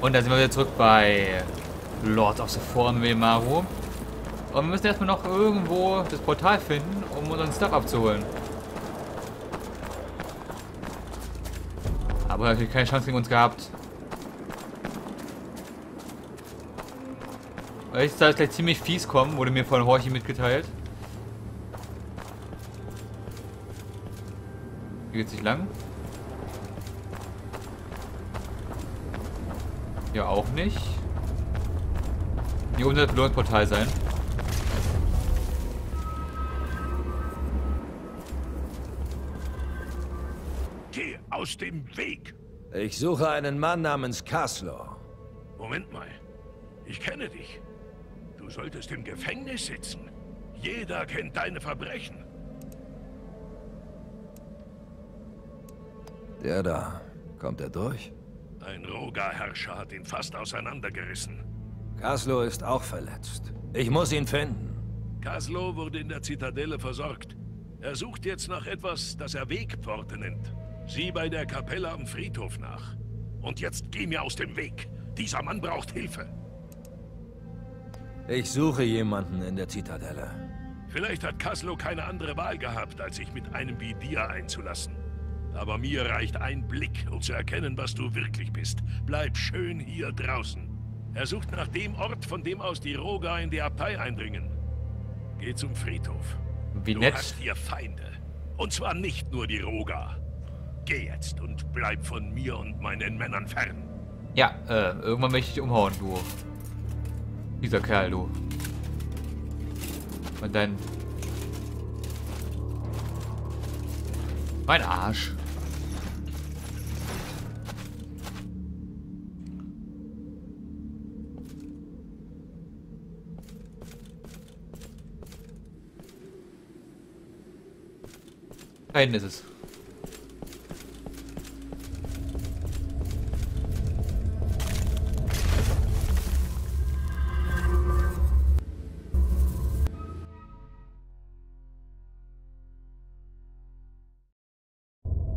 Und da sind wir wieder zurück bei Lord of the Fallen Maru. Und wir müssen erstmal noch irgendwo das Portal finden, um unseren Stuff abzuholen. Aber natürlich keine Chance gegen uns gehabt. Ich da gleich ziemlich fies kommen, wurde mir von Horchi mitgeteilt. Hier geht's nicht lang. Hier auch nicht. Hier unten wird ein Portal sein. Geh aus dem Weg! Ich suche einen Mann namens Kaslo. Moment mal. Ich kenne dich. Du solltest im Gefängnis sitzen. Jeder kennt deine Verbrechen. Der da. Kommt er durch? Ein Roga-Herrscher hat ihn fast auseinandergerissen. Kaslo ist auch verletzt. Ich muss ihn finden. Kaslo wurde in der Zitadelle versorgt. Er sucht jetzt nach etwas, das er Wegpforte nennt. Sieh bei der Kapelle am Friedhof nach. Und jetzt geh mir aus dem Weg. Dieser Mann braucht Hilfe. Ich suche jemanden in der Zitadelle. Vielleicht hat Kaslo keine andere Wahl gehabt, als sich mit einem wie dir einzulassen. Aber mir reicht ein Blick, um zu erkennen, was du wirklich bist. Bleib schön hier draußen. Er sucht nach dem Ort, von dem aus die Roga in die Abtei eindringen. Geh zum Friedhof. Wie du nett. hast hier Feinde. Und zwar nicht nur die Roga. Geh jetzt und bleib von mir und meinen Männern fern. Ja, äh, irgendwann möchte ich dich umhauen, du. Dieser Kerl, du. Und dann... Mein Arsch. Da hinten ist es.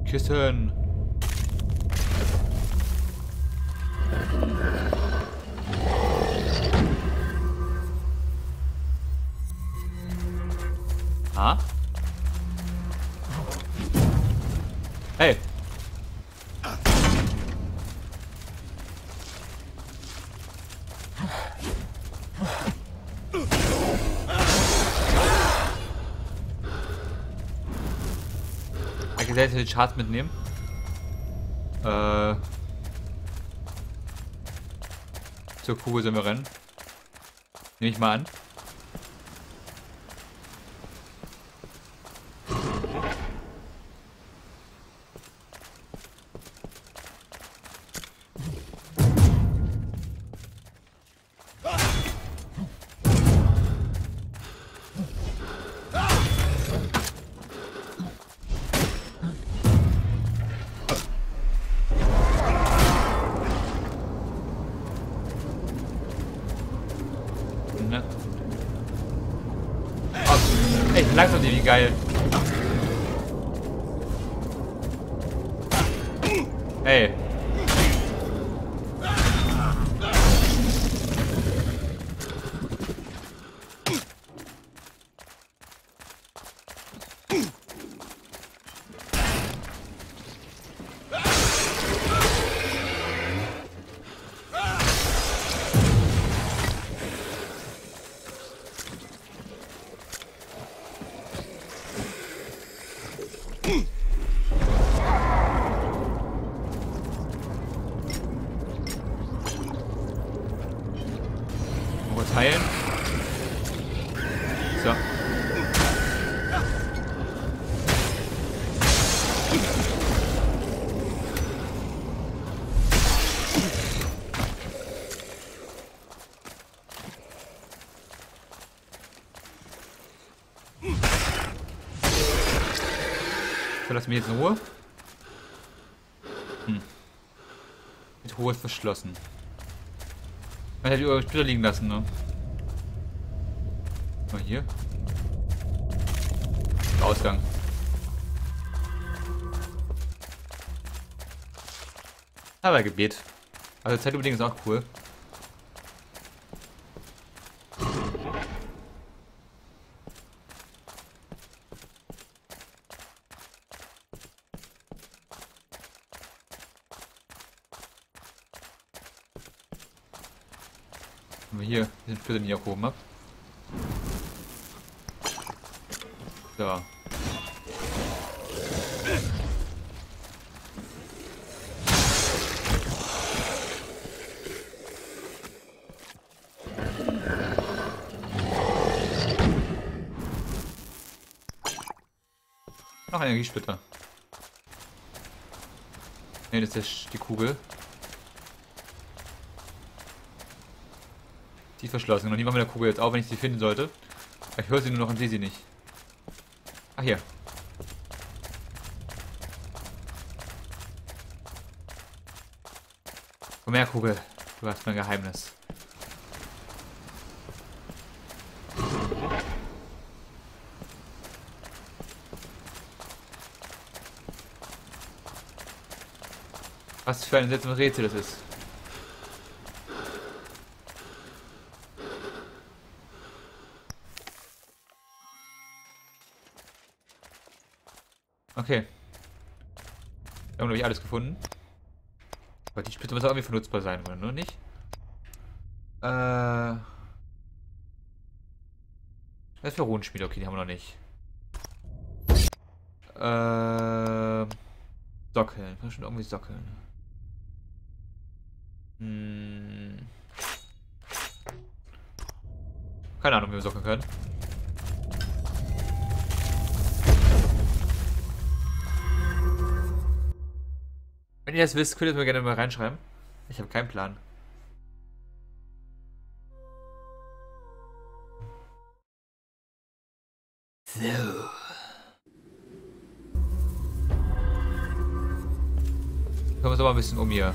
Kissen. Den Charts mitnehmen. Äh. Zur Kugel sind wir rennen. Nehme ich mal an. So, lass mich jetzt in Ruhe. Hm. Mit Ruhe ist verschlossen. Man hätte die eure Splitter liegen lassen, ne? Mal hier. Ausgang. Aber Gebet. Also Zeitüberlegen ist auch cool. Haben hier den Splitter, den ich auch oben hab. So. Noch Energiesplitter. Ne, das ist die Kugel. Die verschlossen. Noch niemand mit der Kugel jetzt, auch wenn ich sie finden sollte. Ich höre sie nur noch und sehe sie nicht. Ach hier. Komm her, Kugel. Du hast mein Geheimnis. Was für ein seltsames Rätsel das ist. Okay. Wir haben, glaube ich, alles gefunden. Aber die Spitze muss auch irgendwie vernutzbar sein, oder nur nicht? Äh. Das für Runenspiele, okay, die haben wir noch nicht. Äh. Sockeln. Ich schon irgendwie sockeln. Hm. Keine Ahnung, wie wir sockeln können. Wenn ihr das wisst, könnt ihr es mir gerne mal reinschreiben. Ich habe keinen Plan. So. Können wir uns aber ein bisschen um hier.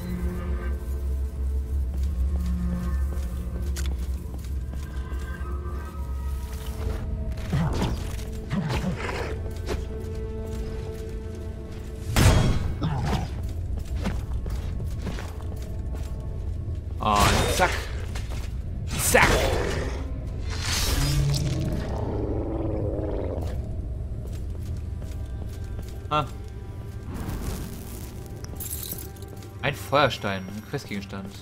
Feuerstein, ein Questgegenstand.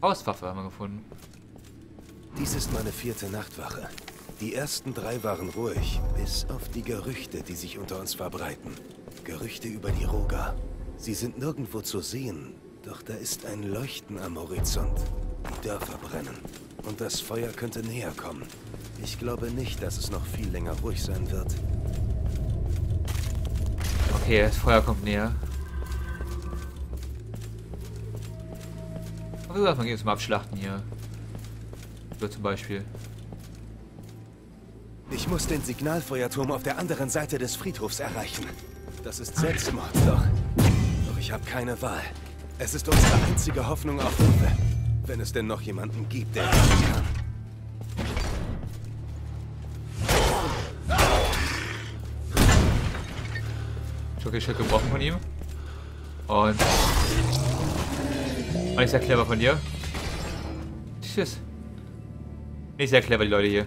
Hauswaffe haben wir gefunden. Dies ist meine vierte Nachtwache. Die ersten drei waren ruhig, bis auf die Gerüchte, die sich unter uns verbreiten. Gerüchte über die Roga. Sie sind nirgendwo zu sehen, doch da ist ein Leuchten am Horizont. Die Dörfer brennen. Und das Feuer könnte näher kommen. Ich glaube nicht, dass es noch viel länger ruhig sein wird. Okay, das Feuer kommt näher. Aber man geht jetzt mal abschlachten hier. So zum Beispiel. Ich muss den Signalfeuerturm auf der anderen Seite des Friedhofs erreichen. Das ist Selbstmord, doch. Doch ich habe keine Wahl. Es ist unsere einzige Hoffnung auf Hilfe. Wenn es denn noch jemanden gibt, der helfen kann. Schockeschild gebrochen von ihm. Und. Nicht sehr clever von dir. Tschüss. Nicht sehr clever, die Leute hier.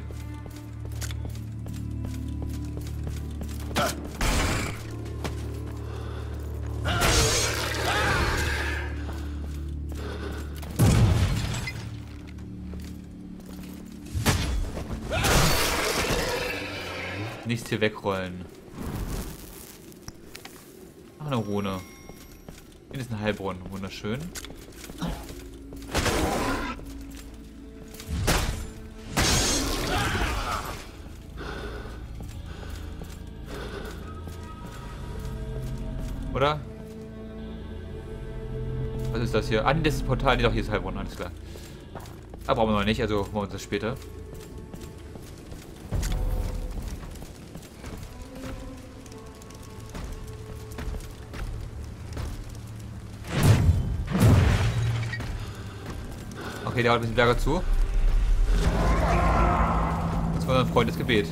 Hier wegrollen. Ach, eine Rune. Hier ist ein Heilbrunnen. Wunderschön. Oder? Was ist das hier? Ah, das ist das Portal. Nee, doch, hier ist Heilbrunnen. Alles klar. Aber brauchen wir noch nicht, also machen wir uns das später. Okay, der hat ein bisschen Berger zu. Das war ein Freund Gebet.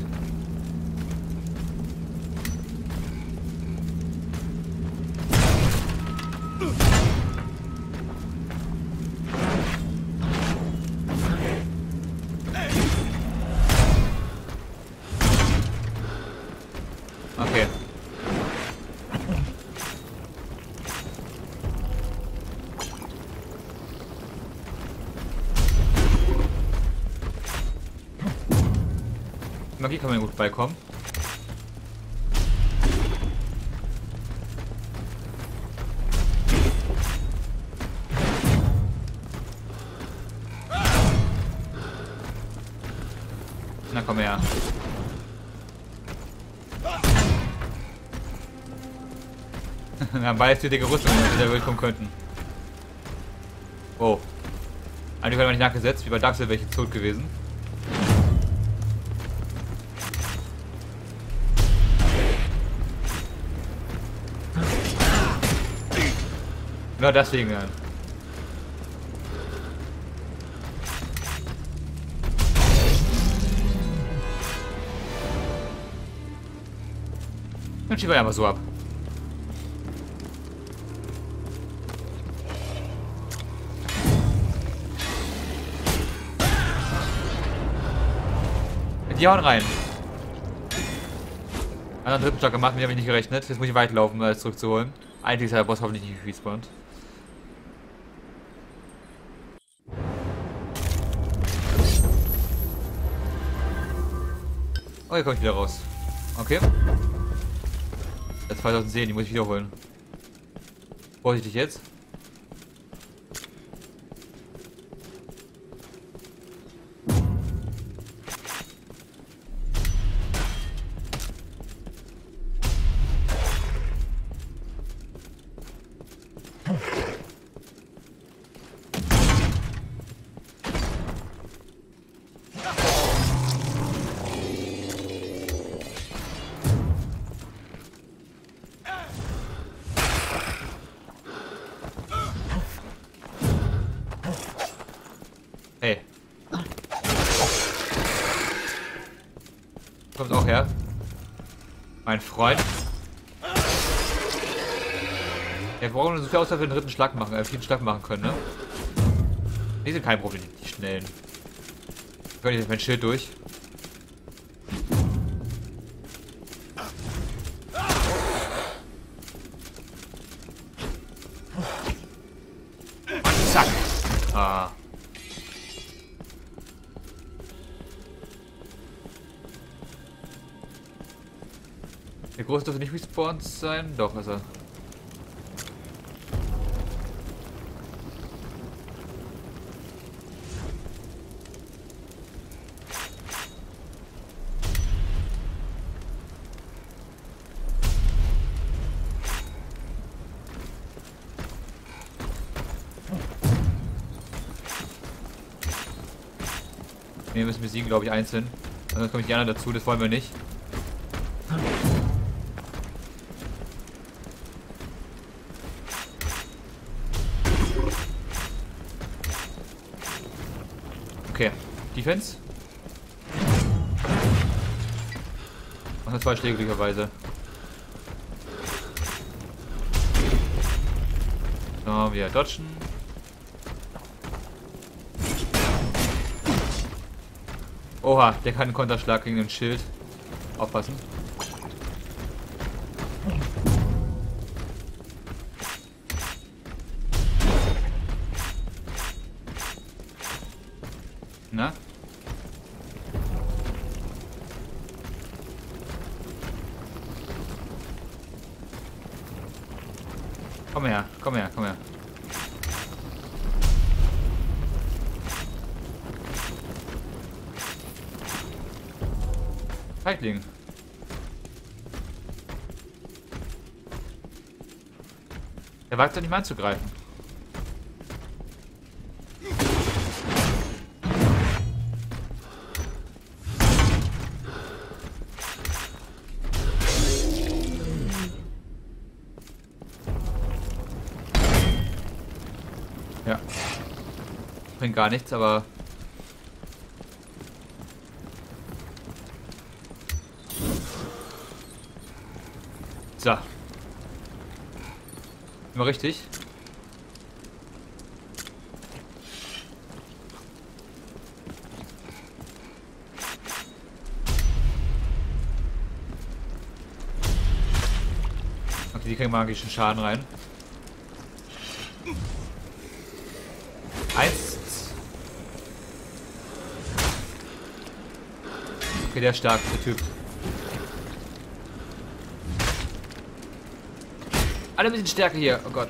Magie kann man gut beikommen. Na komm her. Wir haben beide dicke Rüstungen, die der Welt kommen könnten. Oh. Eigentlich hat man nicht nachgesetzt, wie bei Daxel welche tot gewesen. Nur deswegen dann. Dann schieben wir einfach so ab. Die hauen rein. Anderen dritten Stock gemacht, mit dem habe ich nicht gerechnet. Jetzt muss ich weiterlaufen, um alles zurückzuholen. Eigentlich ist der Boss hoffentlich nicht respawned. Oh, hier komme ich wieder raus. Okay. Das 2010, die muss ich wiederholen. Vorsichtig jetzt. Dass wir einen dritten Schlag machen, äh, vierten Schlag machen können, ne? Die sind kein Problem, die schnellen. Ich kann jetzt mein Schild durch. Und zack. Ah. Der Große dürfte nicht respawned sein. Doch, ist er. Wir müssen besiegen, glaube ich, einzeln. Sonst kommt die anderen dazu, das wollen wir nicht. Okay, Defense. Machen zwei Schläge glücklicherweise. So, wir dodgen. Oha, der kann einen Konterschlag gegen den Schild. Aufpassen. Er wagt doch nicht mal anzugreifen. Ja. bringt gar nichts, aber... So. Immer richtig. Okay, die kriegen magischen Schaden rein. Eins. Okay, der ist stark, der Typ. Alle ein bisschen stärker hier. Oh Gott.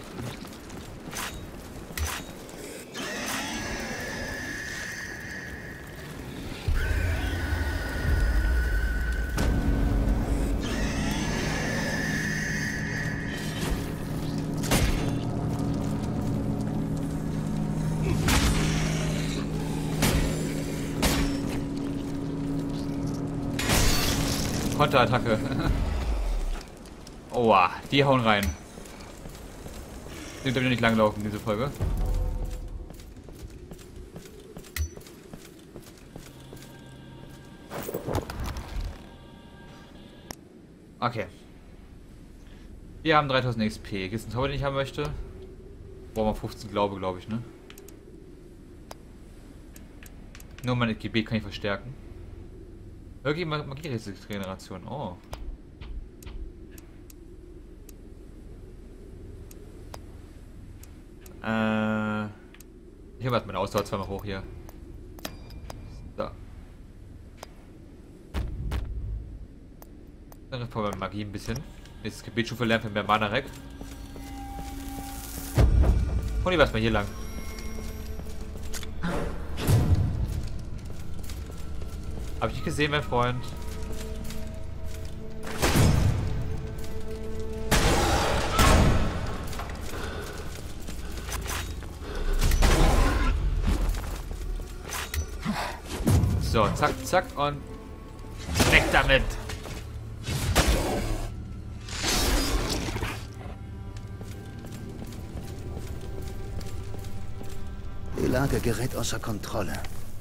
Konterattacke. Oha, die hauen rein. Den wir nicht langlaufen, diese Folge. Okay. Wir haben 3000 XP. Gibt es einen Zauber, den ich haben möchte? Brauchen wir 15 Glaube, glaube ich, ne? Nur meine GB kann ich verstärken. Irgendwie markiert diese Generation. Oh. Äh. Ich habe meine Ausdauer zweimal hoch hier. So. Dann reformen wir Magie ein bisschen. Nächstes Gebetsstufe lernen wir mehr Mana weg. Und ich weiß mal hier lang. Hab ich nicht gesehen, mein Freund. Zack, zack und weg damit. Die Lage gerät außer Kontrolle.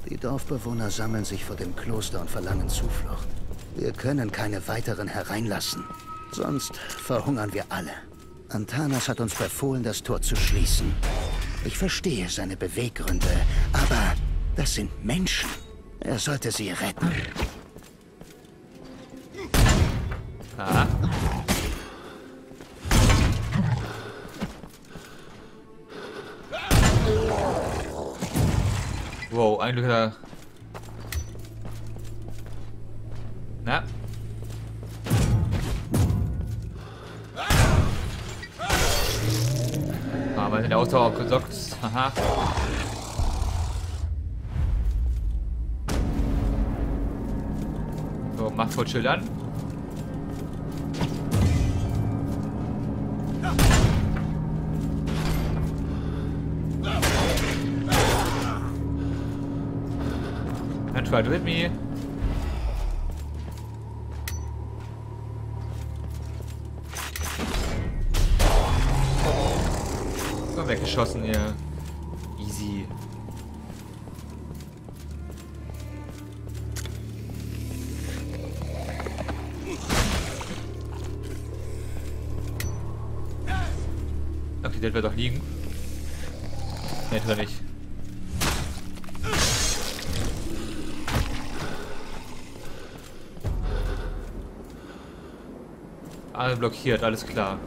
Die Dorfbewohner sammeln sich vor dem Kloster und verlangen Zuflucht. Wir können keine weiteren hereinlassen. Sonst verhungern wir alle. Antanas hat uns befohlen, das Tor zu schließen. Ich verstehe seine Beweggründe, aber das sind Menschen. Er sollte sie retten. Aha. Wow, ein Glück hat. Na? Aber in der Ausdauer gesorgt. Aha. Voll Schild an. And to hit me. So, weggeschossen, ihr. Easy. Der wird doch liegen. Ne, tut er nicht. Alle blockiert, alles klar.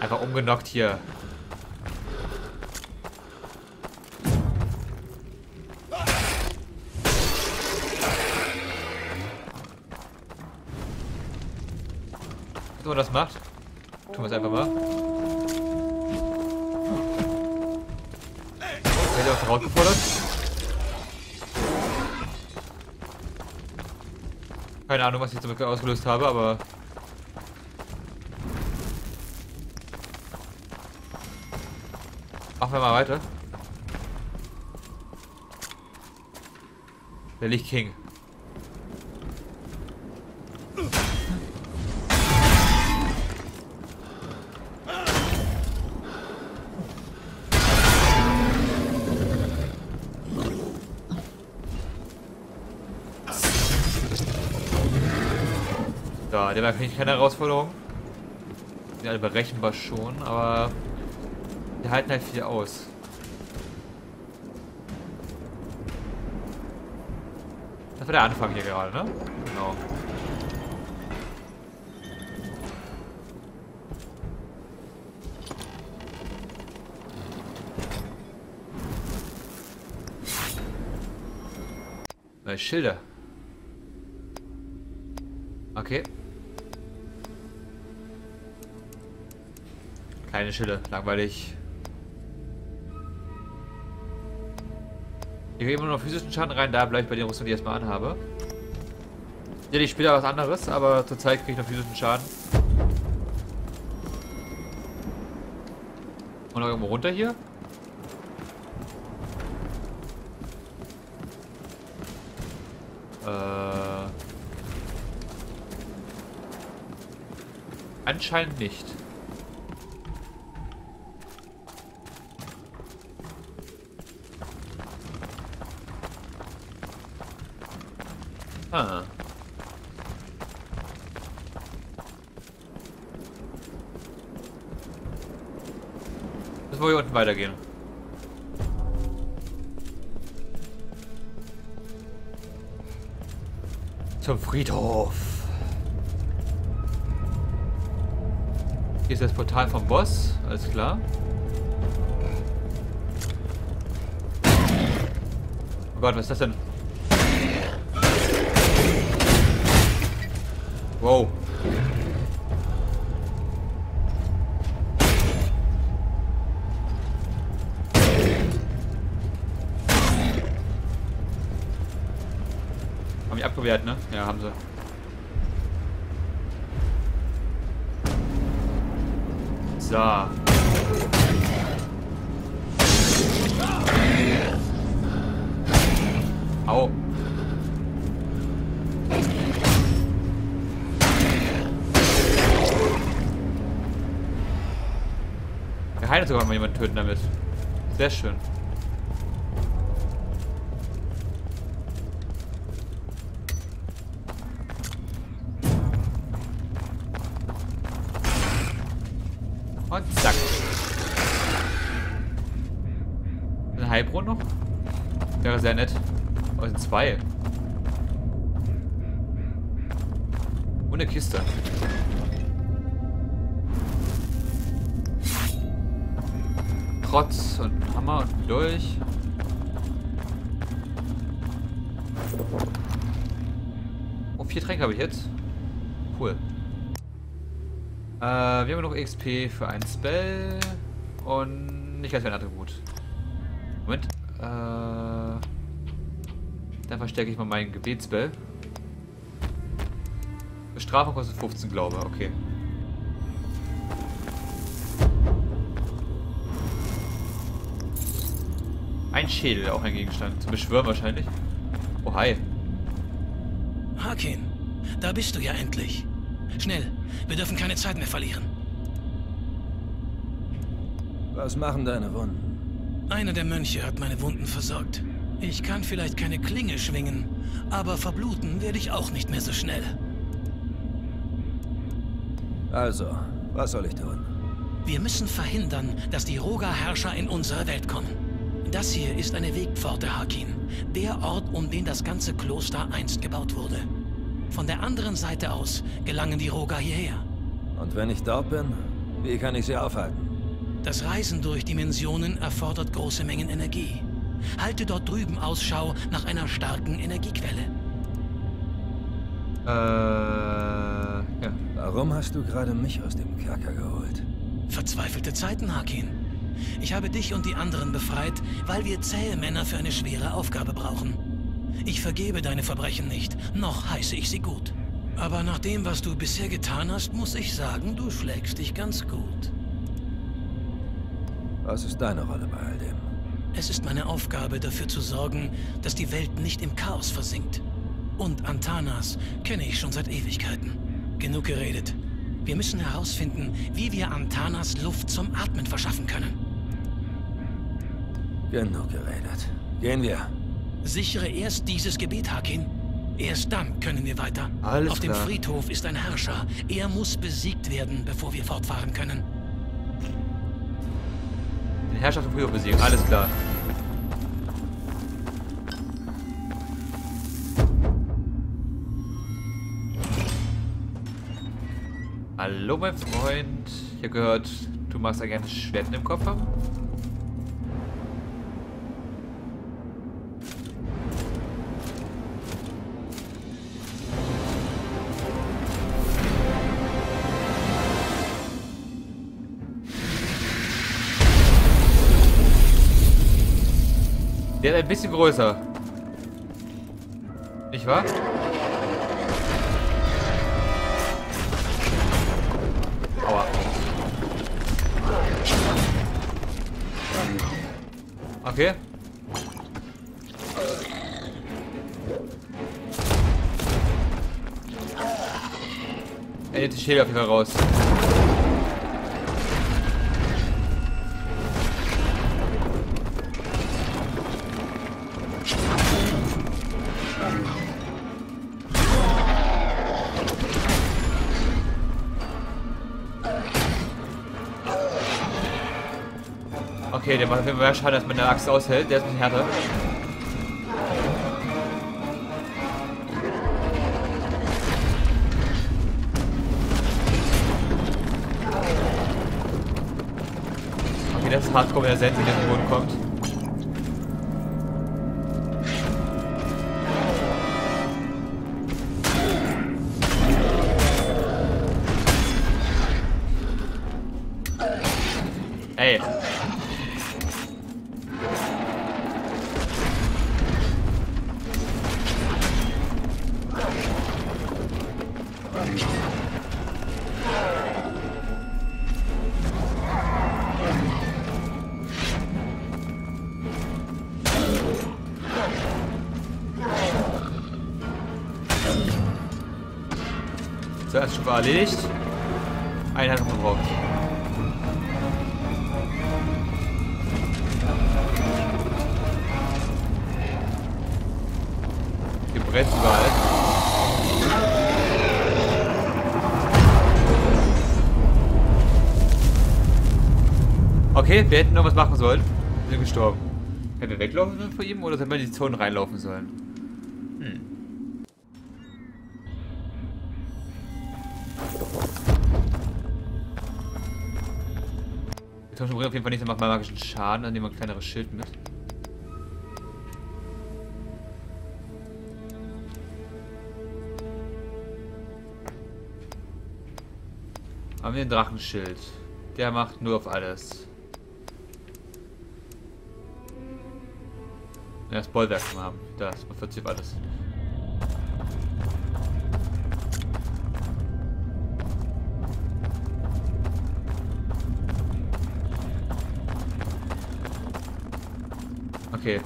Einfach umgenockt hier. Tun wir es einfach mal. Hätte auch herausgefordert. Keine Ahnung, was ich damit ausgelöst habe, aber... Machen wir mal weiter. Der Lich King. Der war keine Herausforderung. Die alle berechenbar schon, aber die halten halt viel aus. Das war der Anfang hier gerade, ne? Genau. Neue Schilder. Okay. Keine Schilder, langweilig. Ich gehe immer nur physischen Schaden rein, da bleibe ich bei den Rüstung, die ich erstmal anhabe. Ja, die später was anderes, aber zurzeit kriege ich noch physischen Schaden. Und noch irgendwo runter hier? Äh. Anscheinend nicht. Ah. Müssen wir hier unten weitergehen. Zum Friedhof. Hier ist das Portal vom Boss, alles klar. Oh Gott, was ist das denn? Wow. Ja, haben sie. So. Au. Der heilt sogar mal jemanden töten damit. Sehr schön. Zwei. Und eine Kiste. Trotz und Hammer und durch. Oh, vier Tränke habe ich jetzt. Cool. Äh, wir haben noch XP für ein Spell und nicht ganz ein Attribut. Verstärke ich mal meinen Gebetsspell. Bestrafung kostet 15, glaube ich. Okay. Ein Schädel, auch ein Gegenstand. Zum Beschwören wahrscheinlich. Oh, hi. Hakin, da bist du ja endlich. Schnell, wir dürfen keine Zeit mehr verlieren. Was machen deine Wunden? Einer der Mönche hat meine Wunden versorgt. Ich kann vielleicht keine Klinge schwingen, aber verbluten werde ich auch nicht mehr so schnell. Also, was soll ich tun? Wir müssen verhindern, dass die Roga-Herrscher in unsere Welt kommen. Das hier ist eine Wegpforte, Hakin. Der Ort, um den das ganze Kloster einst gebaut wurde. Von der anderen Seite aus gelangen die Roga hierher. Und wenn ich dort bin, wie kann ich sie aufhalten? Das Reisen durch Dimensionen erfordert große Mengen Energie. Halte dort drüben Ausschau nach einer starken Energiequelle. Äh, ja. Warum hast du gerade mich aus dem Kerker geholt? Verzweifelte Zeiten, Hakin. Ich habe dich und die anderen befreit, weil wir zähe Männer für eine schwere Aufgabe brauchen. Ich vergebe deine Verbrechen nicht, noch heiße ich sie gut. Aber nach dem, was du bisher getan hast, muss ich sagen, du schlägst dich ganz gut. Was ist deine Rolle bei all dem? Es ist meine Aufgabe, dafür zu sorgen, dass die Welt nicht im Chaos versinkt. Und Antanas kenne ich schon seit Ewigkeiten. Genug geredet. Wir müssen herausfinden, wie wir Antanas Luft zum Atmen verschaffen können. Genug geredet. Gehen wir. Sichere erst dieses Gebiet, Hakin. Erst dann können wir weiter. Alles Auf dem klar. Friedhof ist ein Herrscher. Er muss besiegt werden, bevor wir fortfahren können. Den Herrschaft vom Friedhof besiegen. Alles klar. Hallo mein Freund. Ich habe gehört, du magst ein gerne Schwert im Kopf haben. Bisschen größer. Nicht wahr? Aua. Okay. Er nimmt die Schädel auf jeden Fall raus. Okay, der macht auf jeden Fall mehr Schaden, als man der Axt aushält. Der ist ein bisschen härter. Okay, das ist hardcore, wenn er selbst in den Boden kommt. So, erste Stufe erledigt. Eine hat noch verbraucht. Hier brennt überall. Okay, wir hätten noch was machen sollen. Wir sind gestorben. Können wir weglaufen sollen vor ihm oder sollen wir in die Zone reinlaufen sollen? Bringt auf jeden Fall nicht, der macht mal magischen Schaden, dann nehmen wir ein kleineres Schild mit. Haben wir den Drachenschild. Der macht nur auf alles. Ja, das Bollwerk haben. Da ist mal 40 auf alles. Okay.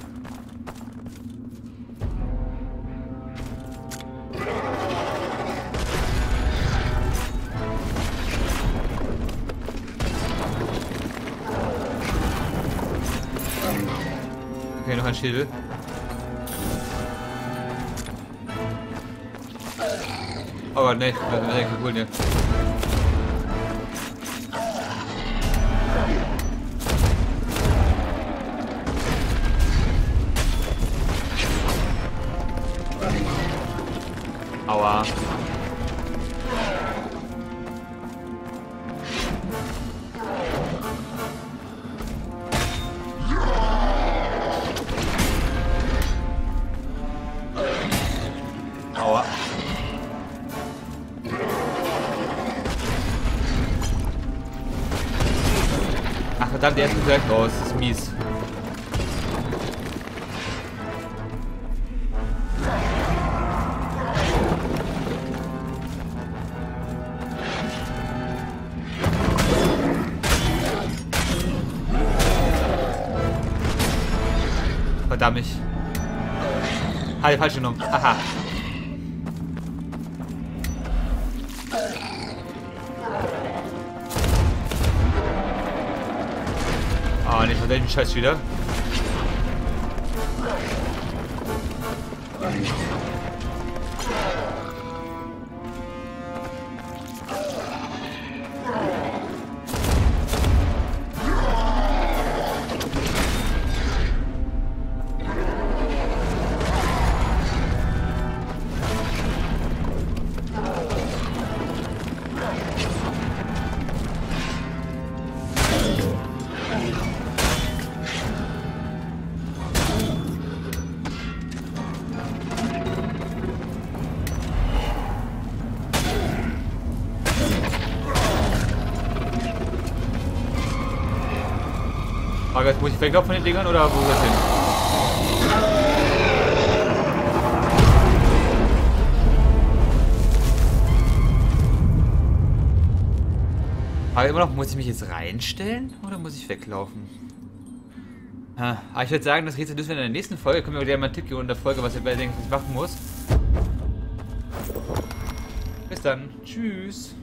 Okay, noch ein Schädel. Oh Gott, nee, ich bin verdammt, der ist direkt raus. Das ist mies. Habe ich falsch genommen. Haha. Scheiß wieder. Frage muss ich weglaufen von den Dingern oder wo ist das hin? Frage immer noch, muss ich mich jetzt reinstellen oder muss ich weglaufen? Ha, ich würde sagen, das Rätsel lösen wir in der nächsten Folge. Können wir gleich mal einen Tipp geben in der Folge, was ihr bei denkt, was ich machen muss. Bis dann. Tschüss.